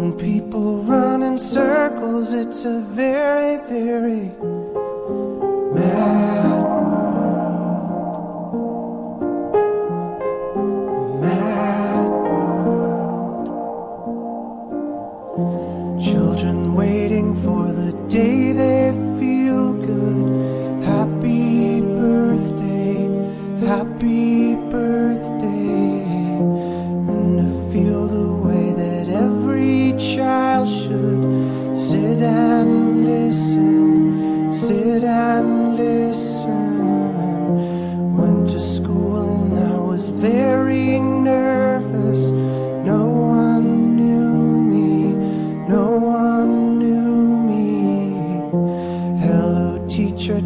When people run in circles, it's a very, very mad world. Mad world. Children waiting for the day they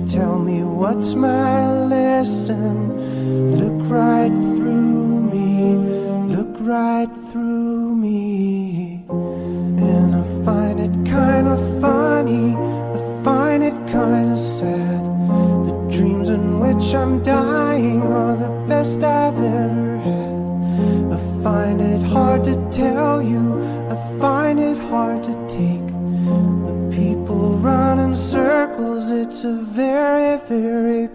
tell me what's my lesson. Look right through me, look right through me. And I find it kinda funny, I find it kinda sad. The dreams in which I'm dying are the best I've ever had. I find it hard to tell you, I find it hard it's a very, very